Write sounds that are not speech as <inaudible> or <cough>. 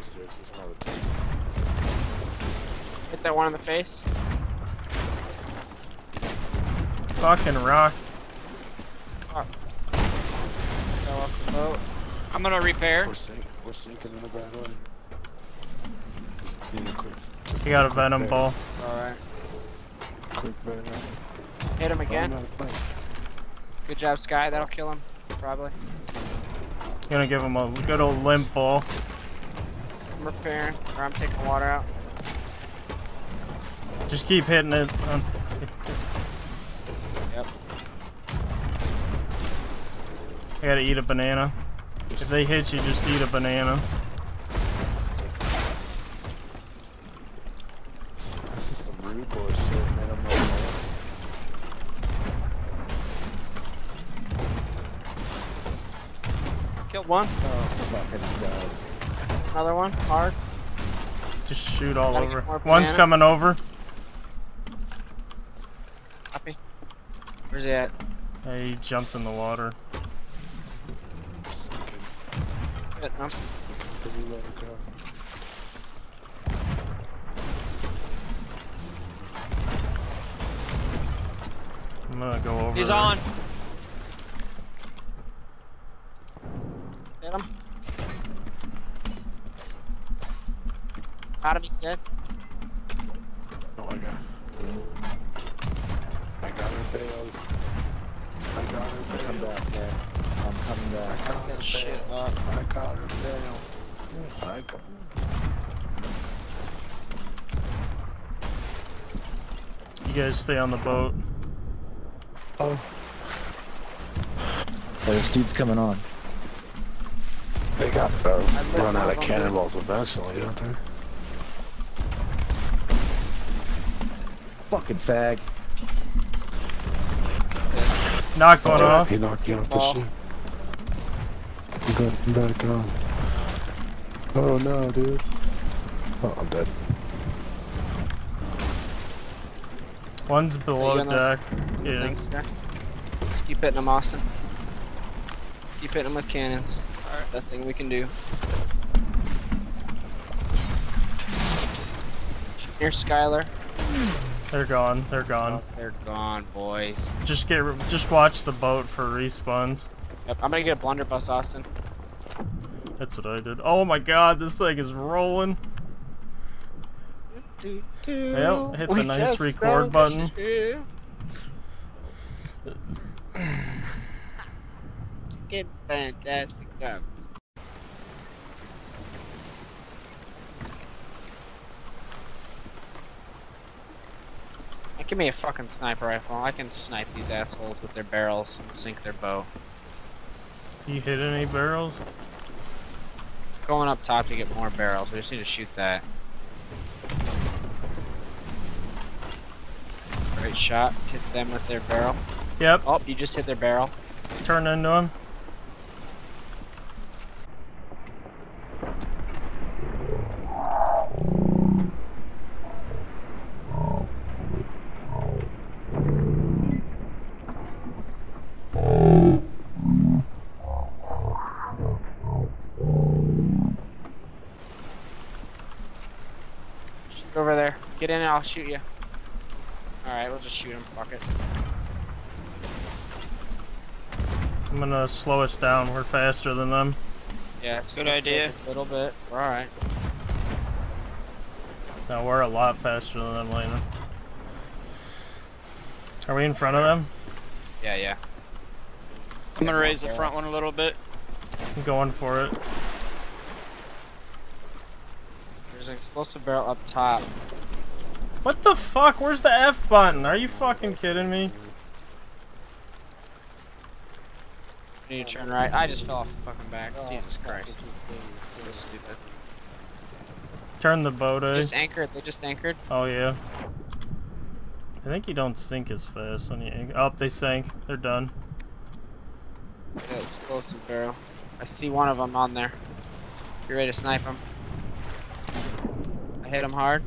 downstairs. There's another team. Hit that one in the face. Fucking rock. Fell off the boat. I'm gonna repair. We're, sink, we're sinking in a bad way. Just need a quick. Just He got a quick venom bail. ball. Alright. Quick bail. Hit him Oh, again. I'm out of place. Good job, Sky. That'll kill him. Probably. Gonna give him a good old limp ball. I'm repairing. Or I'm taking water out. Just keep hitting it. Um, Yep. I gotta eat a banana. If they hit you, just eat a banana. This is some rude bullshit, man. I'm not gonna. Killed one. Oh, fuck, I just died. Another one. Hard. Just shoot all Gotta over. One's coming over. Copy. Where's he at? Hey, he jumped in the water. I'm sinking. Hit him. Pretty low. I'm gonna go over. He's there. on. Hit him. Got him. He's dead. Oh my god. I got her bailed. I got her Come bailed. back, man. I'm coming back. I back. got her Shit up. I got her bailed. I got. You guys stay on the boat. Oh, Oh, this dude's coming on. they got uh, lit run out of of cannonballs eventually, don't they? Fucking fag. Knocked one Oh, off. He knocked you off the Ball. ship. I'm going back on. Oh no, dude. Oh, I'm dead. One's below you on the deck. Yeah. Thanks, guy. Just keep hitting him, Austin. Keep hitting him with cannons. Alright. Best thing we can do. Here's Skylar. They're gone. They're gone. Oh, they're gone, boys. Just get. Just watch the boat for respawns. Yep, I'm gonna get a blunderbuss, Austin. That's what I did. Oh my god, this thing is rolling. Well, hit the nice record button. Get <clears throat> fantastic job. Give me a fucking sniper rifle. I can snipe these assholes with their barrels and sink their bow. You hit any barrels? Going up top to get more barrels. We just need to shoot that. Great shot. Hit them with their barrel. Yep. Oh, you just hit their barrel. Turn into him. Over there. Get in and I'll shoot you. Alright, we'll just shoot him. Fuck it. I'm gonna slow us down. We're faster than them. Yeah, just Good idea. A little bit. We're alright. Now we're a lot faster than them, Lena. Are we in front of them? Yeah, yeah. I'm gonna raise the front one a little bit. I'm going for it. There's an explosive barrel up top. What the fuck? Where's the F button? Are you fucking kidding me? You need to turn right. I just fell off the fucking back. Jesus Christ. So stupid. Turn the boat, eh? Just anchored. They just anchored. Oh yeah. I think you don't sink as fast when you. anch- Oh, they sank. They're done. Yeah, explosive barrel. I see one of them on there. You ready to snipe him? Hit him hard.